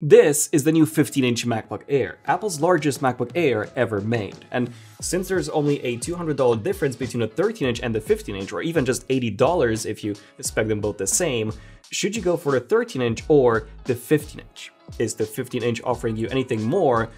This is the new 15-inch MacBook Air, Apple's largest MacBook Air ever made. And since there's only a $200 difference between a 13-inch and the 15-inch, or even just $80 if you expect them both the same, should you go for the 13-inch or the 15-inch? Is the 15-inch offering you anything more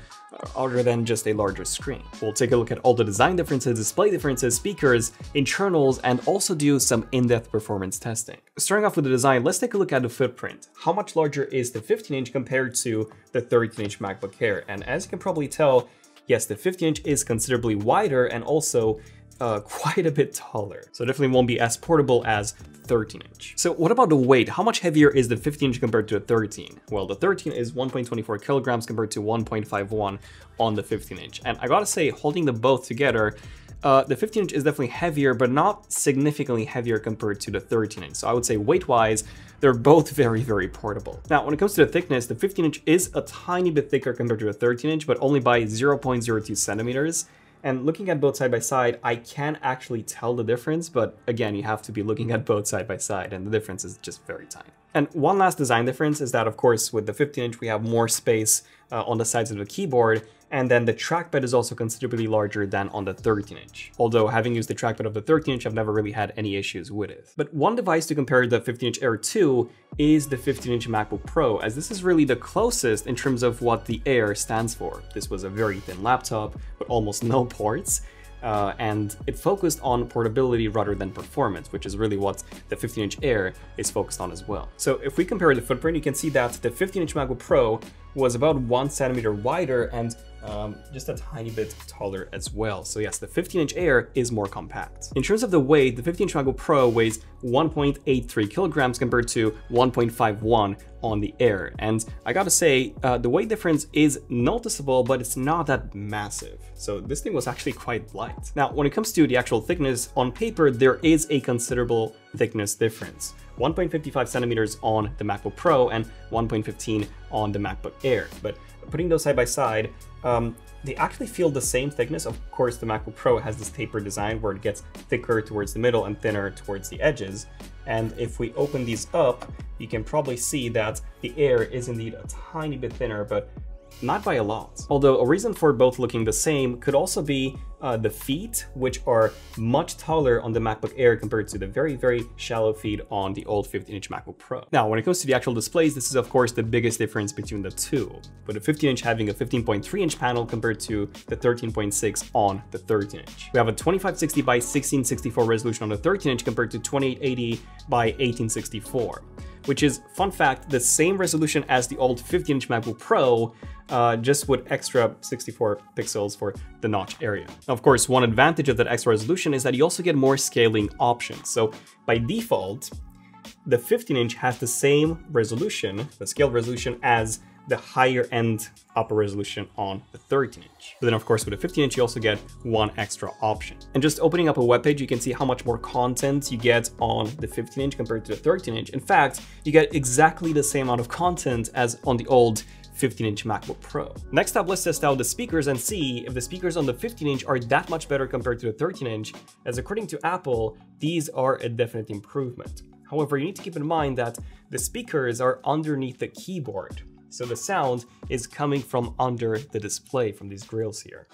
other than just a larger screen. We'll take a look at all the design differences, display differences, speakers, internals, and also do some in-depth performance testing. Starting off with the design, let's take a look at the footprint. How much larger is the 15-inch compared to the 13-inch MacBook Air? And as you can probably tell, yes, the 15-inch is considerably wider and also uh, quite a bit taller. So definitely won't be as portable as 13 inch. So what about the weight? How much heavier is the 15 inch compared to a 13? Well, the 13 is 1.24 kilograms compared to 1.51 on the 15 inch. And I gotta say, holding them both together, uh, the 15 inch is definitely heavier, but not significantly heavier compared to the 13 inch. So I would say weight-wise, they're both very, very portable. Now, when it comes to the thickness, the 15 inch is a tiny bit thicker compared to a 13 inch, but only by 0.02 centimeters. And looking at both side by side, I can actually tell the difference, but again, you have to be looking at both side by side, and the difference is just very tiny. And one last design difference is that, of course, with the 15 inch, we have more space uh, on the sides of the keyboard, and then the trackpad is also considerably larger than on the 13 inch. Although having used the trackpad of the 13 inch, I've never really had any issues with it. But one device to compare the 15 inch Air to is the 15 inch MacBook Pro, as this is really the closest in terms of what the Air stands for. This was a very thin laptop with almost no ports, uh, and it focused on portability rather than performance, which is really what the 15-inch Air is focused on as well. So if we compare the footprint, you can see that the 15-inch MacBook Pro was about one centimeter wider and um, just a tiny bit taller as well. So yes, the 15-inch Air is more compact. In terms of the weight, the 15-inch MacBook Pro weighs 1.83 kilograms compared to 1.51 on the Air. And I gotta say, uh, the weight difference is noticeable, but it's not that massive. So this thing was actually quite light. Now, when it comes to the actual thickness, on paper, there is a considerable thickness difference. 1.55 centimeters on the MacBook Pro and 1.15 on the MacBook Air. But putting those side by side, um, they actually feel the same thickness. Of course, the MacBook Pro has this tapered design where it gets thicker towards the middle and thinner towards the edges. And if we open these up, you can probably see that the Air is indeed a tiny bit thinner, but not by a lot. Although a reason for both looking the same could also be uh, the feet, which are much taller on the MacBook Air compared to the very, very shallow feet on the old 15-inch MacBook Pro. Now, when it comes to the actual displays, this is of course the biggest difference between the two, with a 15-inch having a 15.3-inch panel compared to the 13.6 on the 13-inch. We have a 2560 by 1664 resolution on the 13-inch compared to 2880 by 1864 which is, fun fact, the same resolution as the old 15-inch MacBook Pro, uh, just with extra 64 pixels for the notch area. Now, of course, one advantage of that extra resolution is that you also get more scaling options. So by default, the 15-inch has the same resolution, the scaled resolution, as the higher end upper resolution on the 13 inch. But then of course with the 15 inch you also get one extra option. And just opening up a web page you can see how much more content you get on the 15 inch compared to the 13 inch. In fact, you get exactly the same amount of content as on the old 15-inch MacBook Pro. Next up, let's test out the speakers and see if the speakers on the 15-inch are that much better compared to the 13-inch, as according to Apple, these are a definite improvement. However, you need to keep in mind that the speakers are underneath the keyboard, so the sound is coming from under the display from these grills here.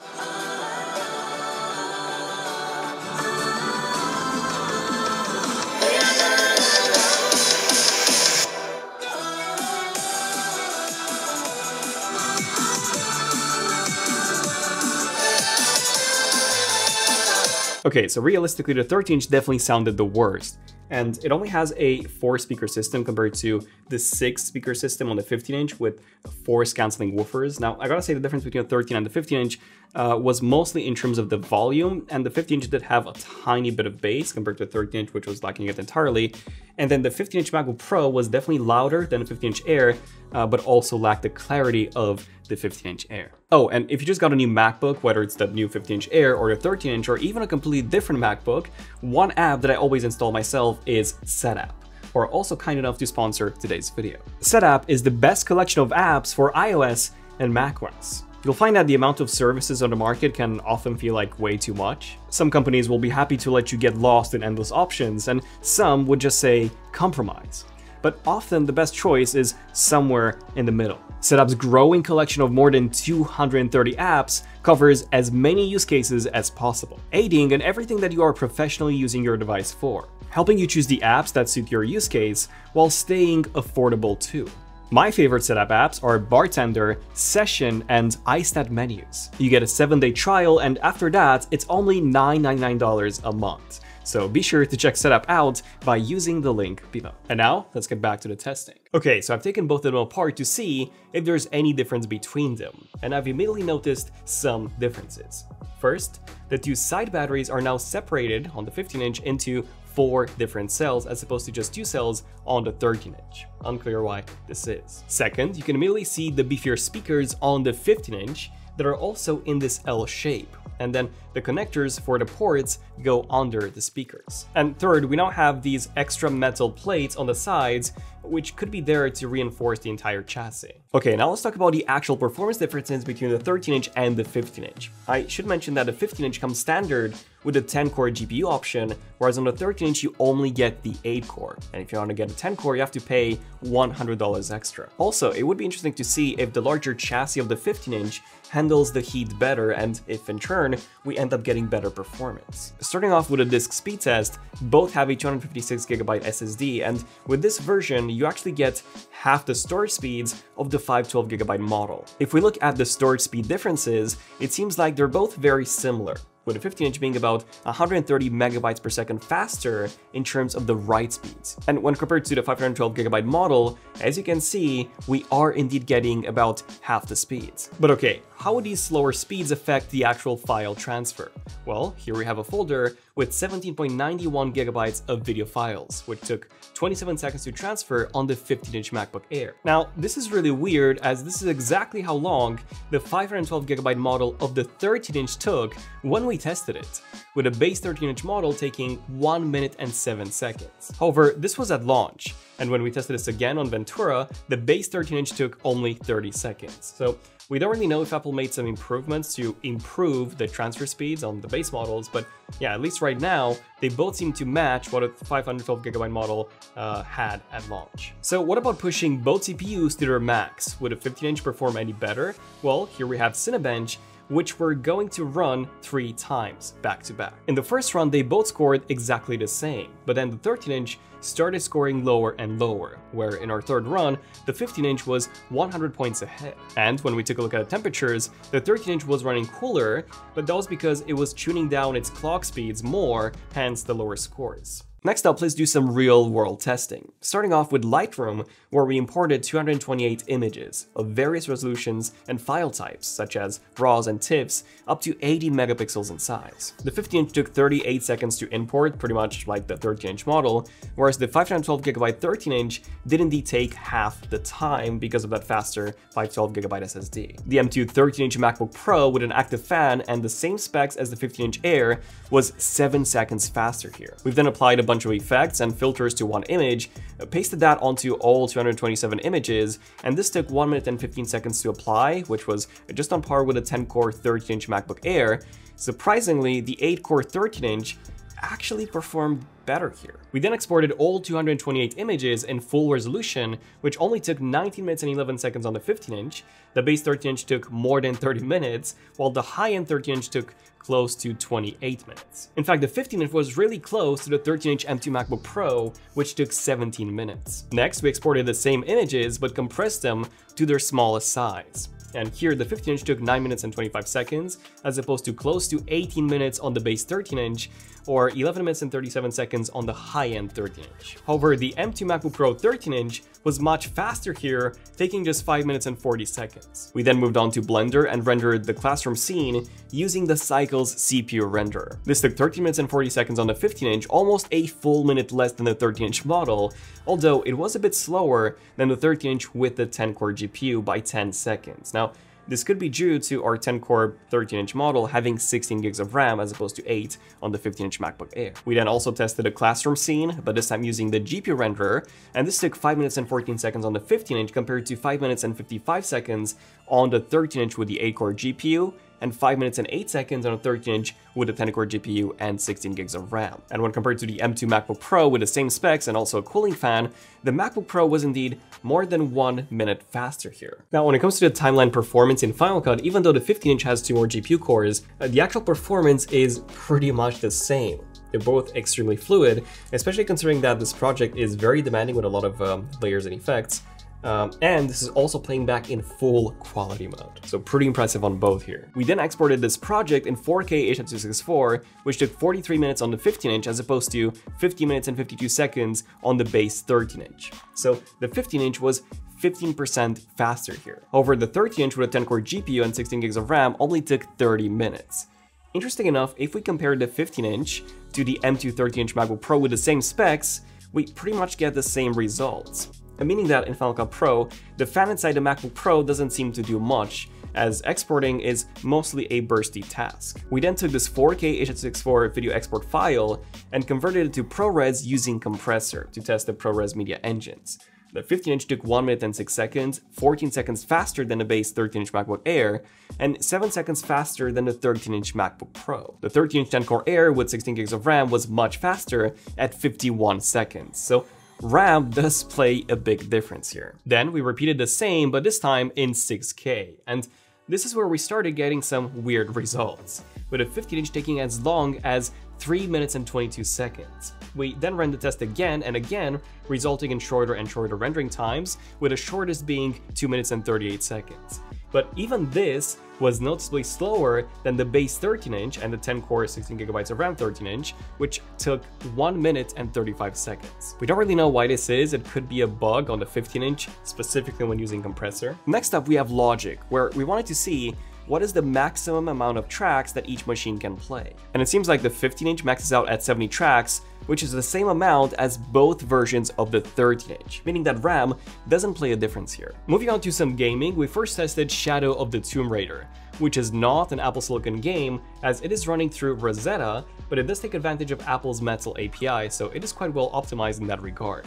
Okay, so realistically, the 13 inch definitely sounded the worst and it only has a four speaker system compared to the six speaker system on the 15 inch with force canceling woofers. Now, I gotta say the difference between the 13 and the 15 inch uh, was mostly in terms of the volume, and the 15 inch did have a tiny bit of bass compared to the 13 inch, which was lacking it entirely. And then the 15 inch MacBook Pro was definitely louder than the 15 inch Air, uh, but also lacked the clarity of the 15 inch Air. Oh, and if you just got a new MacBook, whether it's the new 15 inch Air or the 13 inch or even a completely different MacBook, one app that I always install myself is Setapp are also kind enough to sponsor today's video. Setapp is the best collection of apps for iOS and macOS. You'll find that the amount of services on the market can often feel like way too much. Some companies will be happy to let you get lost in endless options, and some would just say compromise. but often the best choice is somewhere in the middle. Setapp's growing collection of more than 230 apps covers as many use cases as possible, aiding in everything that you are professionally using your device for, helping you choose the apps that suit your use case while staying affordable too. My favorite Setapp apps are Bartender, Session, and iStat Menus. You get a 7-day trial and after that, it's only $999 a month. So be sure to check Setapp out by using the link below. And now, let's get back to the testing. Okay, so I've taken both of them apart to see if there's any difference between them, and I've immediately noticed some differences. First, the two side batteries are now separated on the 15-inch into four different cells as opposed to just two cells on the 13 inch. Unclear why this is. Second, you can immediately see the beefier speakers on the 15 inch that are also in this L shape, and then the connectors for the ports go under the speakers. And third, we now have these extra metal plates on the sides, which could be there to reinforce the entire chassis. Okay, now let's talk about the actual performance differences between the 13-inch and the 15-inch. I should mention that the 15-inch comes standard with a 10-core GPU option, whereas on the 13-inch you only get the 8-core. And if you want to get a 10-core, you have to pay $100 extra. Also, it would be interesting to see if the larger chassis of the 15-inch handles the heat better and if in turn we end up getting better performance. Starting off with a disk speed test, both have a 256GB SSD and with this version you actually get half the storage speeds of the 512GB model. If we look at the storage speed differences, it seems like they're both very similar with a 15 inch being about 130 megabytes per second faster in terms of the write speeds. And when compared to the 512 gigabyte model, as you can see, we are indeed getting about half the speeds. But okay, how would these slower speeds affect the actual file transfer? Well, here we have a folder with 17.91 gigabytes of video files, which took 27 seconds to transfer on the 15-inch MacBook Air. Now, this is really weird as this is exactly how long the 512 gigabyte model of the 13-inch took when we tested it, with a base 13-inch model taking 1 minute and 7 seconds. However, this was at launch, and when we tested this again on Ventura, the base 13-inch took only 30 seconds. So we don't really know if Apple made some improvements to improve the transfer speeds on the base models, but yeah, at least right now, they both seem to match what a 512GB model uh, had at launch. So what about pushing both CPUs to their max? Would a 15-inch perform any better? Well, here we have Cinebench, which we're going to run three times back to back. In the first run, they both scored exactly the same, but then the 13 inch started scoring lower and lower, where in our third run, the 15 inch was 100 points ahead. And when we took a look at the temperatures, the 13 inch was running cooler, but that was because it was tuning down its clock speeds more, hence the lower scores. Next up, let's do some real-world testing. Starting off with Lightroom, where we imported 228 images of various resolutions and file types, such as RAWs and TIFFs, up to 80 megapixels in size. The 15-inch took 38 seconds to import, pretty much like the 13-inch model, whereas the 512GB 13-inch did indeed take half the time because of that faster 512GB SSD. The M2 13-inch MacBook Pro with an active fan and the same specs as the 15-inch Air was 7 seconds faster here. We've then applied a bunch bunch of effects and filters to one image, pasted that onto all 227 images, and this took 1 minute and 15 seconds to apply, which was just on par with a 10-core 13-inch MacBook Air. Surprisingly, the 8-core 13-inch actually performed better here. We then exported all 228 images in full resolution, which only took 19 minutes and 11 seconds on the 15-inch. The base 13-inch took more than 30 minutes, while the high-end 13-inch took close to 28 minutes. In fact, the 15-inch was really close to the 13-inch M2 MacBook Pro, which took 17 minutes. Next, we exported the same images, but compressed them to their smallest size and here the 15 inch took 9 minutes and 25 seconds, as opposed to close to 18 minutes on the base 13 inch, or 11 minutes and 37 seconds on the high-end 13 inch. However, the M2 MacBook Pro 13 inch was much faster here, taking just 5 minutes and 40 seconds. We then moved on to Blender and rendered the classroom scene using the Cycles CPU renderer. This took 13 minutes and 40 seconds on the 15 inch, almost a full minute less than the 13 inch model, although it was a bit slower than the 13 inch with the 10 core GPU by 10 seconds. Now, this could be due to our 10-core 13-inch model having 16 gigs of RAM as opposed to 8 on the 15-inch MacBook Air. We then also tested a classroom scene, but this time using the GPU renderer, and this took 5 minutes and 14 seconds on the 15-inch compared to 5 minutes and 55 seconds on the 13-inch with the 8-core GPU, and 5 minutes and 8 seconds on a 13-inch with a 10-core GPU and 16 gigs of RAM. And when compared to the M2 MacBook Pro with the same specs and also a cooling fan, the MacBook Pro was indeed more than 1 minute faster here. Now when it comes to the timeline performance in Final Cut, even though the 15-inch has 2 more GPU cores, uh, the actual performance is pretty much the same. They're both extremely fluid, especially considering that this project is very demanding with a lot of um, layers and effects. Um, and this is also playing back in full quality mode. So pretty impressive on both here. We then exported this project in 4K H.264, which took 43 minutes on the 15-inch as opposed to 50 minutes and 52 seconds on the base 13-inch. So the 15-inch was 15% faster here. However, the 13-inch with a 10-core GPU and 16 gigs of RAM only took 30 minutes. Interesting enough, if we compare the 15-inch to the M2 13-inch MacBook Pro with the same specs, we pretty much get the same results meaning that in Final Cut Pro, the fan inside the MacBook Pro doesn't seem to do much, as exporting is mostly a bursty task. We then took this 4K H.264 video export file and converted it to ProRes using Compressor to test the ProRes media engines. The 15-inch took 1 minute and 6 seconds, 14 seconds faster than the base 13-inch MacBook Air, and 7 seconds faster than the 13-inch MacBook Pro. The 13-inch 10-core Air with 16 gigs of RAM was much faster at 51 seconds, so RAM does play a big difference here. Then we repeated the same, but this time in 6K, and this is where we started getting some weird results, with a 15-inch taking as long as 3 minutes and 22 seconds. We then ran the test again and again, resulting in shorter and shorter rendering times, with the shortest being 2 minutes and 38 seconds. But even this was noticeably slower than the base 13-inch and the 10-core 16GB of RAM 13-inch, which took 1 minute and 35 seconds. We don't really know why this is, it could be a bug on the 15-inch, specifically when using compressor. Next up we have logic, where we wanted to see what is the maximum amount of tracks that each machine can play. And it seems like the 15-inch maxes out at 70 tracks, which is the same amount as both versions of the 13-inch, meaning that RAM doesn't play a difference here. Moving on to some gaming, we first tested Shadow of the Tomb Raider, which is not an Apple Silicon game as it is running through Rosetta, but it does take advantage of Apple's Metal API, so it is quite well optimized in that regard.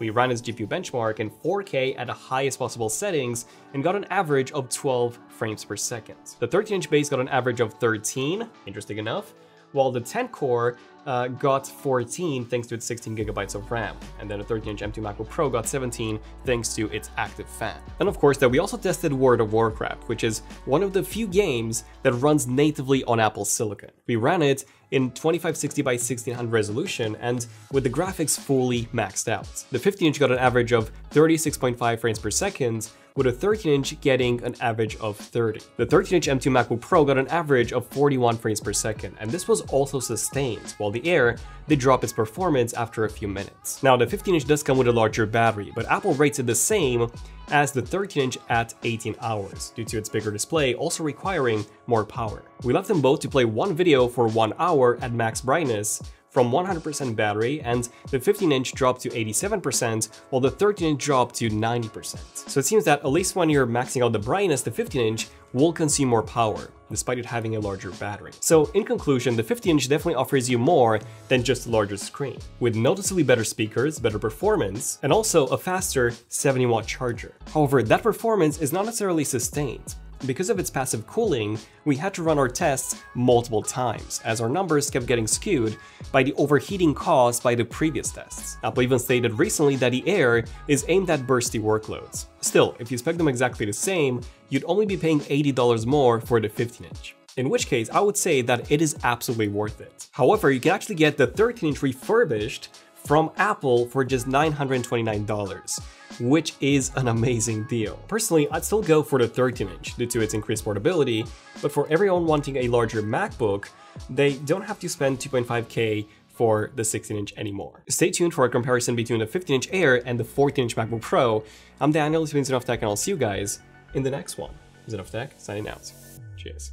We ran its GPU benchmark in 4K at the highest possible settings and got an average of 12 frames per second. The 13-inch base got an average of 13, interesting enough, while the 10 core uh, got 14 thanks to its 16 gigabytes of RAM, and then the 13-inch M2 MacBook Pro got 17 thanks to its active fan. And of course, that we also tested World of Warcraft, which is one of the few games that runs natively on Apple Silicon. We ran it in 2560 by 1600 resolution and with the graphics fully maxed out. The 15-inch got an average of 36.5 frames per second, with a 13-inch getting an average of 30. The 13-inch M2 MacBook Pro got an average of 41 frames per second, and this was also sustained, while the Air did drop its performance after a few minutes. Now, the 15-inch does come with a larger battery, but Apple rates it the same as the 13-inch at 18 hours, due to its bigger display also requiring more power. We left them both to play one video for one hour at max brightness, from 100% battery and the 15-inch dropped to 87% while the 13-inch dropped to 90%. So it seems that at least when you're maxing out the brightness, the 15-inch will consume more power, despite it having a larger battery. So in conclusion, the 15-inch definitely offers you more than just a larger screen, with noticeably better speakers, better performance, and also a faster 70 watt charger. However, that performance is not necessarily sustained, because of its passive cooling, we had to run our tests multiple times, as our numbers kept getting skewed by the overheating caused by the previous tests. Apple even stated recently that the Air is aimed at bursty workloads. Still, if you spec them exactly the same, you'd only be paying $80 more for the 15-inch in which case I would say that it is absolutely worth it. However, you can actually get the 13-inch refurbished from Apple for just $929 which is an amazing deal. Personally, I'd still go for the 13-inch due to its increased portability, but for everyone wanting a larger MacBook, they don't have to spend 2.5k for the 16-inch anymore. Stay tuned for a comparison between the 15-inch Air and the 14-inch MacBook Pro. I'm Daniel, this has been Tech, and I'll see you guys in the next one. Tech, signing out. Cheers.